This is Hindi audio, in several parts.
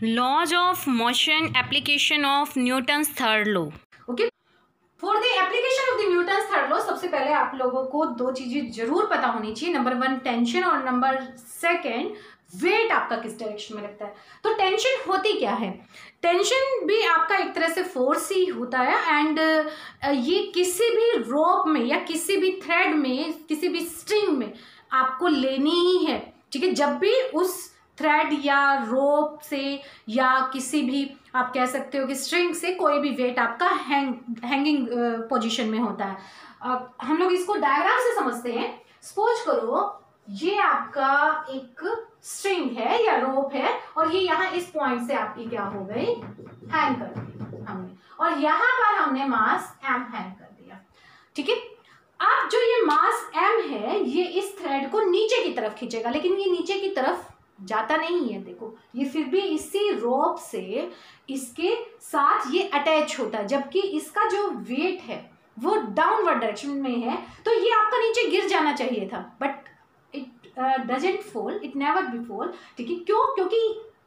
laws of motion, application of newton's third law. Okay for the application of the Newton third law सबसे पहले आप लोगों को दो चीज़ें ज़रूर पता होनी चाहिए। नंबर वन टेंशन और नंबर सेकंड वेट आपका किस डायरेक्शन में लगता है। तो टेंशन होती क्या है? टेंशन भी आपका एक तरह से फोर्स ही होता है एंड ये किसी भी रोप में या किसी भी थ्रेड में, किसी भी स्ट्रिंग में आपको लेनी ही है। ठीक है? जब भी उस थ्रेड या रोप से या किसी भी आप कह सकते हो कि स्ट्रिंग से कोई भी वेट आपका हैंग हैंगिंग पोजीशन में होता है। uh, हम लोग इसको डायग्राम से समझते हैं। सपोज़ करो ये आपका एक स्ट्रिंग है या रोप है और ये यहाँ इस पॉइंट से आपकी क्या हो गई? हैंग कर दी हमने। और यहाँ पर हमने मास एम हैंग कर दिया। ठीक है? अब जो ये मास एम है ये इस थ्रेड को नीचे की तरफ़ खींचेगा लेकिन ये नीचे की तरफ़ जाता नहीं है, देखो। ये फिर भी इसी रोप से इसके साथ ये अटैच होता है, जबकि इसका जो वेट है, वो डाउनवर्ड डायरेक्शन में है तो ये आपका नीचे गिर जाना चाहिए था। But it doesn't fall it never be fall ठीक है? क्यों? क्योंकि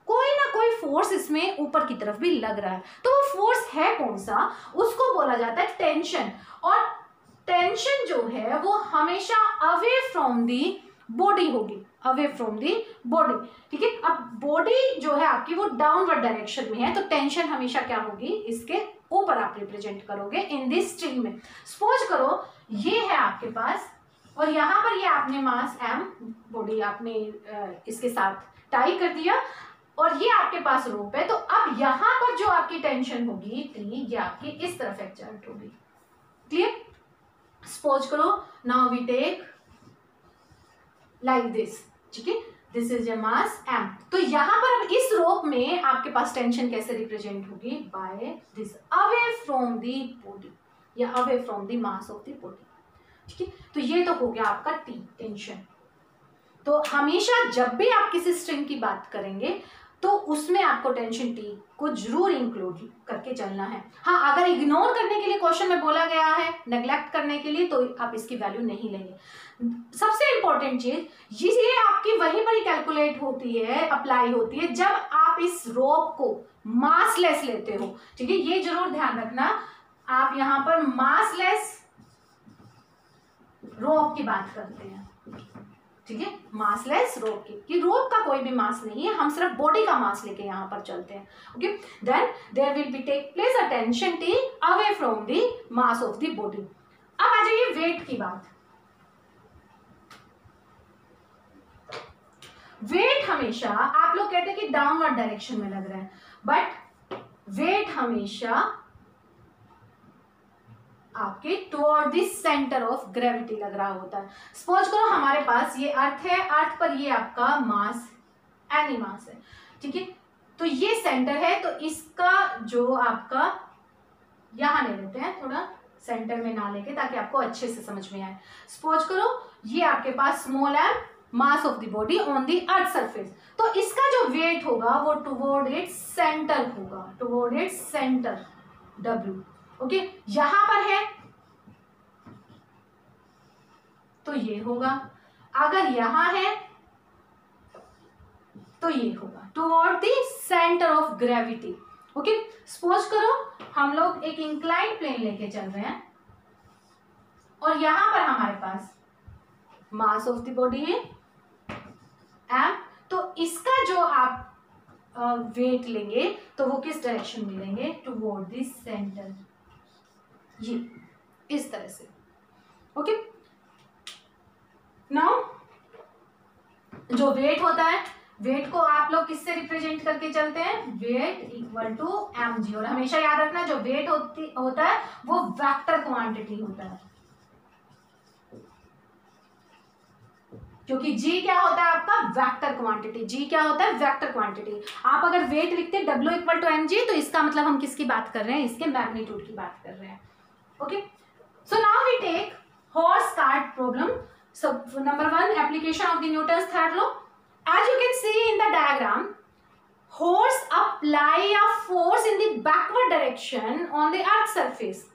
कोई ना कोई फोर्स इसमें ऊपर की तरफ़ भी लग रहा है। तो वो फोर्स है कौन सा? उसको बोला जाता है टेंशन और टेंशन जो है, वो हमेशा अवे फ्रॉम दी बॉडी होगी अवे फ्रॉम दी बॉडी ठीक है? अब बॉडी जो है आपकी, वो डाउनवर्ड डायरेक्शन में है तो टेंशन हमेशा क्या होगी? इसके ऊपर आप रिप्रेजेंट करोगे इन दिस स्ट्रिंग में. सपोज़ करो, ये है आपके पास, और यहाँ पर ये आपने मास एम बॉडी आपने इसके साथ टाई कर दिया, और ये आपके पास रोप है तो अब यहाँ पर जो आपकी टेंशन होगी टी ये आपकी इस तरफ़ एक्चर्ट होगी. क्लियर सपोज़ करो now we take like this ठीक है? This is a mass M तो यहाँ पर अब इस रोप में आपके पास टेंशन कैसे रिप्रेजेंट होगी? By this away from the body या away from the mass of the body ठीक है? तो ये तो हो गया आपका टी टेंशन तो हमेशा जब भी आप किसी स्ट्रिंग की बात करेंगे तो उसमें आपको टेंशन टी को ज़रूर इंक्लूड करके चलना है। हाँ अगर इग्नोर करने के लिए क्वेश्चन में बोला गया है नेग्लेक्ट करने के लिए तो आप इसकी वैल्यू नहीं लेंगे। सबसे इंपॉर्टेंट चीज़, ये आपकी वहीं पर ही कैलकुलेट होती है अप्लाई होती है, जब आप इस रोप को मासलेस लेते हो। ठीक है, ये ज़रूर ध्यान रखना। आप यहाँ पर मासलेस रोप की बात करते हैं। ठीक है मासलेस रोप की। कि रोप का कोई भी मास नहीं है, हम सिर्फ़ बॉडी का मास लेके यहाँ पर चलते हैं। Okay then there will be take place a tension T away from the mass of the body अब आ जाइए वेट की बात। वेट हमेशा, आप लोग कहते हैं कि डाउनवर्ड डायरेक्शन में लग रहा है बट वेट हमेशा आपके toward this centre of gravity लग रहा होता है। सपोज़ करो हमारे पास ये अर्थ है अर्थ पर ये आपका मास एनी मास है, ठीक है? तो ये सेंटर है तो इसका जो आपका, यहाँ ले लेते हैं, थोड़ा सेंटर में ना लेके, ताकि आपको अच्छे से समझ में आए। सपोज़ करो ये आपके पास small M mass of the body on the earth surface तो इसका जो वेट होगा, वो टुवर्ड इट्स सेंटर होगा toward its centre W okay यहाँ पर है तो ये होगा। अगर यहाँ है तो ये होगा toward the centre of gravity okay suppose करो, हम लोग एक इंक्लाइन प्लेन लेके चल रहे हैं, और यहाँ पर हमारे पास मास ऑफ़ द बॉडी है एम तो इसका जो आप वेट लेंगे तो वो किस डायरेक्शन में लेंगे? टुवर्ड द सेंटर ये, इस तरह से. ओके नाउ जो वेट होता है वेट को आप लोग किससे रिप्रेजेंट करके चलते हैं? Weight equal to M G और हमेशा याद रखना, जो वेट होती, होता है, वो वेक्टर क्वांटिटी होता है. क्योंकि G क्या होता है आपका? वेक्टर क्वांटिटी G क्या होता है? वेक्टर क्वांटिटी आप अगर वेट लिखते हैं, W इक्वल टू एम तो इसका मतलब हम किसकी बात कर रहे हैं? इसके मैग्नीट्यूड की बात कर रहे हैं. Okay so now we take horse cart problem number one application of the Newton third law as you can see in the diagram horse apply a force in the backward direction on the earth surface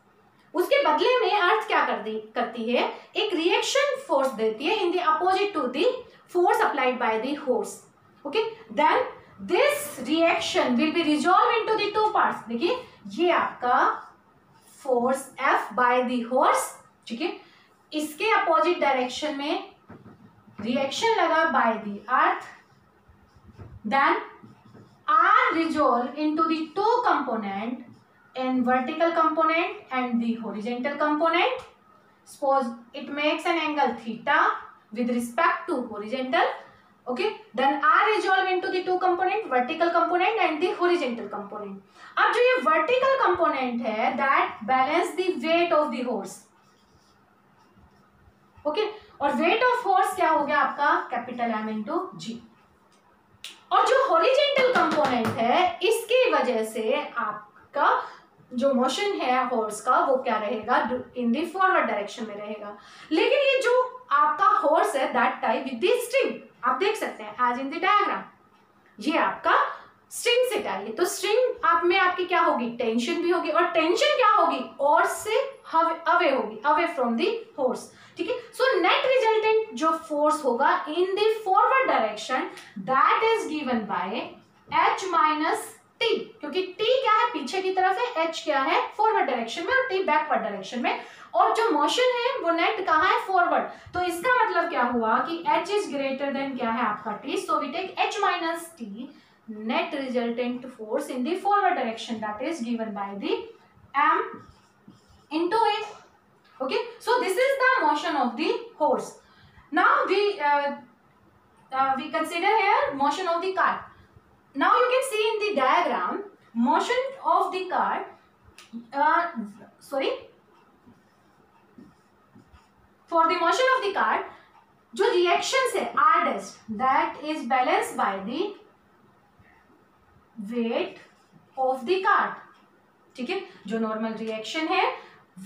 उसके बदले में अर्थ क्या कर दी करती है? एक रिएक्शन फोर्स देती है in the opposite to the force applied by the horse okay then this reaction will be resolve into the two parts देखिए, ये आपका force F by the horse ठीक है? इसके अपोजिट डायरेक्शन में रिएक्शन लगा by the earth then are resolve into the two component in vertical component and the horizontal component suppose it makes an angle theta with respect to horizontal okay then r resolve into the two component vertical component and the horizontal component अब जो ये vertical component है that balance the weight of the horse okay और weight of horse क्या हो गया आपका capital M into G और जो horizontal component है इसकी वजह से आपका जो मोशन है हॉर्स का वो क्या रहेगा? इन दी फॉरवर्ड डायरेक्शन में रहेगा। लेकिन ये जो आपका हॉर्स है that type with the string आप देख सकते हैं एज इन द डायग्राम ये आपका स्ट्रिंग से टाई है। तो स्ट्रिंग आप में आपकी क्या होगी? टेंशन भी होगी, और टेंशन क्या होगी? और से अवे होगी अवे फ्रॉम दी हॉर्स ठीक है? सो नेट रिजल्टेंट जो फोर्स होगा in the forward direction that is given by H minus T क्योंकि टी क्या है? पीछे की तरफ़ है एच क्या है? फॉरवर्ड डायरेक्शन में और टी बैकवर्ड डायरेक्शन में। और जो मोशन है, वो नेट कहा है? फॉरवर्ड तो इसका मतलब क्या हुआ कि एच इज़ ग्रेटर देन क्या है आपका T so we take H minus T net resultant force in the forward direction that is given by the M into okay so this is the motion of the horse now we we consider here motion of the cart now you can see in the diagram motion of the car uh, sorry for the motion of the car जो reactions है r dash that is balanced by the weight of the cart ठीक है जो नॉर्मल रिएक्शन है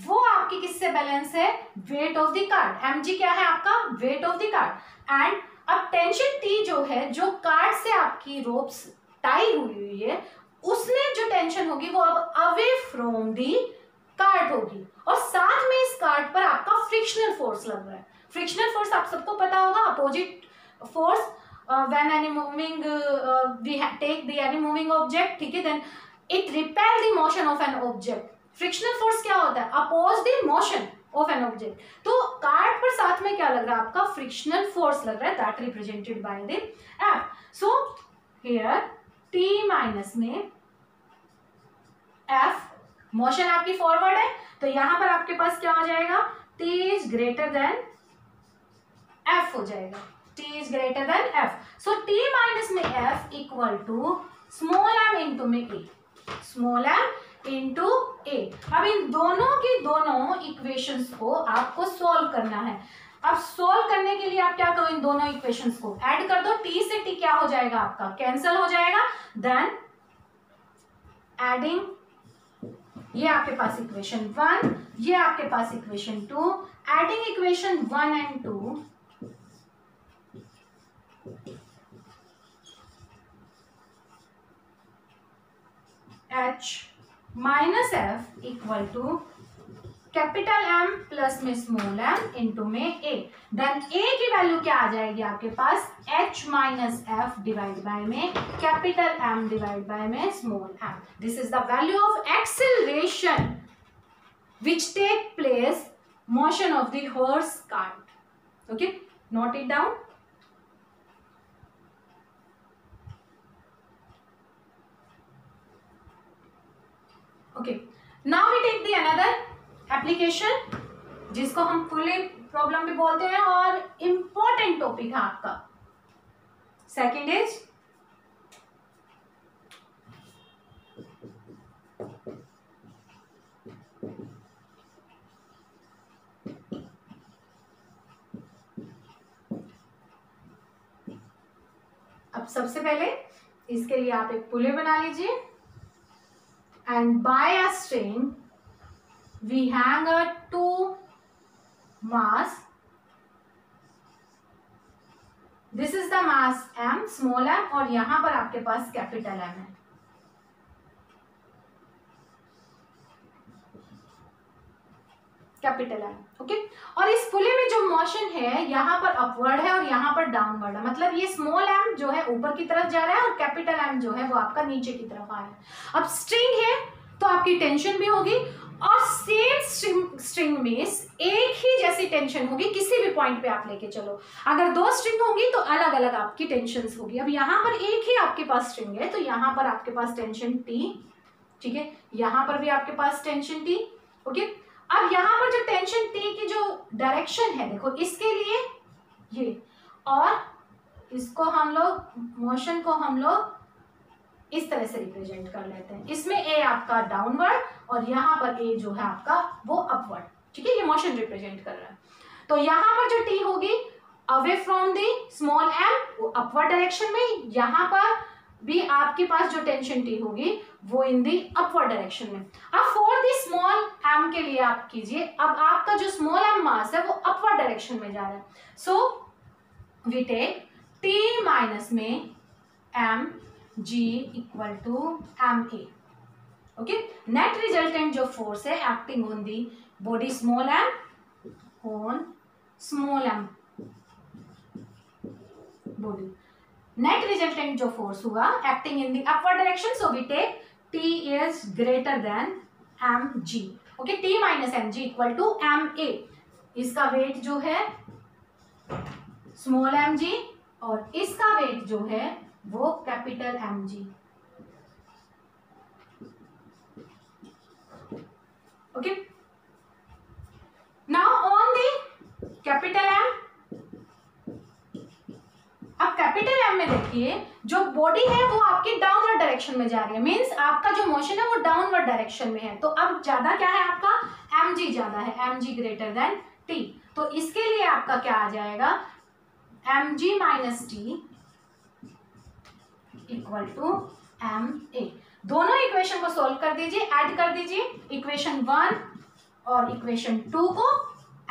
वो आपकी किससे बैलेंस है weight of the cart M क्या है आपका weight of the cart and अब टेंशन टी जो है जो कार्ड से आपकी रोप्स टाई हुई हुई है उसमें जो टेंशन होगी वो अब अवे फ्रॉम दी कार्ड होगी। और साथ में इस कार्ड पर आपका फ्रिक्शनल फोर्स लग रहा है। फ्रिक्शनल फोर्स आप सबको पता होगा opposite force when any moving we take the any moving object ठीक है then it repel the motion of an object frictional force क्या होता है? Oppose the motion of an object तो कार्ड पर साथ में क्या लग रहा है? आपका फ्रिक्शनल फोर्स लग रहा है that represented by the F so here T minus में एफ़ मोशन आपकी फॉरवर्ड है तो यहाँ पर आपके पास क्या हो जाएगा? T is greater than F हो जाएगा। T is greater than F so T minus में F equal to small M into में A small M into A अब इन दोनों की दोनों इक्वेशंस को आपको सॉल्व करना है। अब सोल्व करने के लिए आप क्या करो इन दोनों इक्वेशंस को? ऐड कर दो टी से टी क्या हो जाएगा आपका? कैंसल हो जाएगा देन एडिंग ये आपके पास इक्वेशन वन ये आपके पास equation two adding equation one and two H minus F equal to capital M plus में स्मॉल एम इंटू में ए देन ए की वैल्यू क्या आ जाएगी आपके पास? H minus F divide by में कैपिटल एम डिवाइड बाय में small M this is the value of acceleration which take place motion of the horse cart okay note it down okay. Now we take the another application जिसको हम फुली प्रॉब्लम भी बोलते हैं और इंपॉर्टेंट टॉपिक है आपका। सेकेंड इज़ अब सबसे पहले इसके लिए आप एक पुले बना लीजिए। And by a strain we hang a two mass. This is the mass m small m, और यहाँ पर आपके पास कैपिटल m है। कैपिटल एम ओके और इस पुले में जो मोशन है, यहाँ पर अपवर्ड है और यहाँ पर डाउनवर्ड है। मतलब ये स्मॉल एम जो है ऊपर की तरफ़ जा रहा है और कैपिटल एम जो है वो आपका नीचे की तरफ़ आ रहा है। अब स्ट्रिंग है तो आपकी टेंशन भी होगी और सेम स्ट्रिंग स्ट्रिंग में एक ही जैसी टेंशन होगी, किसी भी पॉइंट पे आप लेके चलो। अगर दो स्ट्रिंग होंगी तो अलग अलग आपकी टेंशन होगी। अब यहाँ पर एक ही आपके पास स्ट्रिंग है तो यहाँ पर आपके पास टेंशन टी ठीक है? यहाँ पर भी आपके पास टेंशन टी ओके अब यहाँ पर जो टेंशन टी की जो डायरेक्शन है, देखो, इसके लिए ये, और इसको हम लोग मोशन को हम लोग इस तरह से रिप्रेजेंट कर लेते हैं। इसमें ए आपका डाउनवर्ड और यहाँ पर ए जो है आपका वो अपवर्ड ठीक है, ये मोशन रिप्रेजेंट कर रहा है। तो यहाँ पर जो टी होगी away from the small M वो अपवर्ड डायरेक्शन में, यहाँ पर भी आपके पास जो टेंशन टी होगी, वो इन दी अपवर्ड डायरेक्शन में। अब फॉर दी स्मॉल एम के लिए आप कीजिए, अब आपका जो स्मॉल एम मास है, वो अपवर्ड डायरेक्शन में जा रहा है। So we take T minus में M G equal to M A okay net resultant जो फोर्स है acting on the body small M on small M body net resultant जो फोर्स हुआ acting in the upward direction so we take T is greater than M G okay T minus M G equal to M A इसका वेट जो है स्मॉल एम जी और इसका वेट जो है वो capital M G. Okay now on the capital M अब कैपिटल एम में देखिए, जो बॉडी है वो आपके डाउनवर्ड डायरेक्शन में जा रही है। मींस आपका जो मोशन है वो डाउनवर्ड डायरेक्शन में है। तो अब ज़्यादा क्या है आपका? एम जी ज़्यादा है। M G greater than T तो इसके लिए आपका क्या आ जाएगा? M G minus T equal to M A दोनों इक्वेशन को सोल्व कर दीजिए ऐड कर दीजिए। इक्वेशन वन और इक्वेशन टू को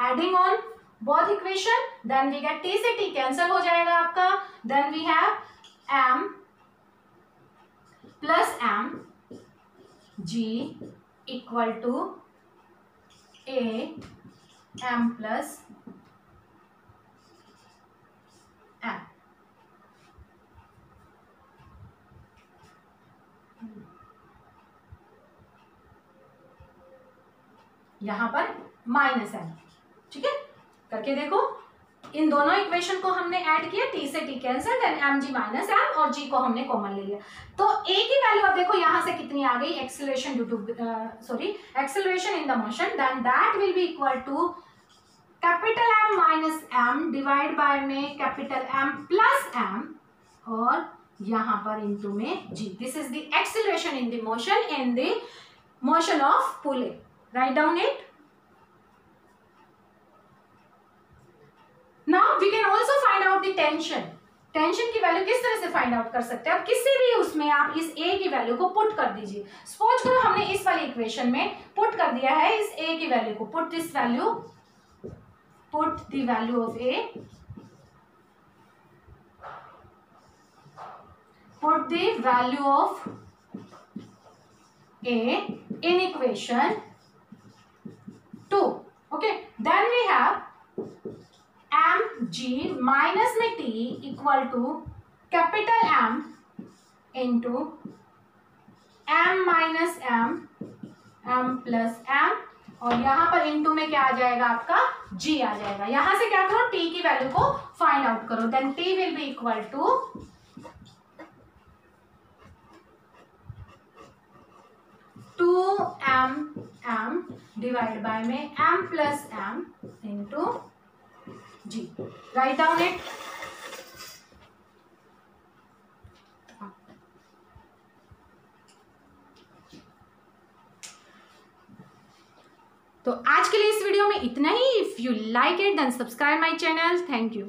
adding on both equation then we get T से टी कैंसिल हो जाएगा आपका। Then we have M plus M G equal to A M plus M यहाँ पर माइनस एम ठीक है? करके देखो, इन दोनों इक्वेशन को हमने ऐड किया, टी से T cancel, then M G minus M और जी को हमने कॉमन ले लिया। तो ए की वैल्यू अब देखो यहाँ से कितनी आ गई acceleration due to sorry acceleration in the motion then that will be equal to capital M minus M divide by में कैपिटल एम प्लस एम और यहाँ पर इनटू में G this is the acceleration in the motion in the motion of pulling write down it. Now, we can also find out the tension. Tension की वैल्यू किस तरह से फाइंड आउट कर सकते हैं? अब किसी भी उसमें आप इस ए की वैल्यू को पुट कर दीजिए। सपोज़ करो हमने इस वाली इक्वेशन में पुट कर दिया है, इस ए की वैल्यू को put this value put the value of A put the value of A in equation two okay then we have M G minus में T equal to capital M into M minus M M plus M और यहाँ पर इनटू में क्या आ जाएगा आपका? जी आ जाएगा। यहाँ से क्या करो? टी की वैल्यू को फाइंड आउट करो। Then T will be equal to divide by में M plus M into G write down it तो आज के लिए इस वीडियो में इतना ही. If you like it then subscribe my channel thank you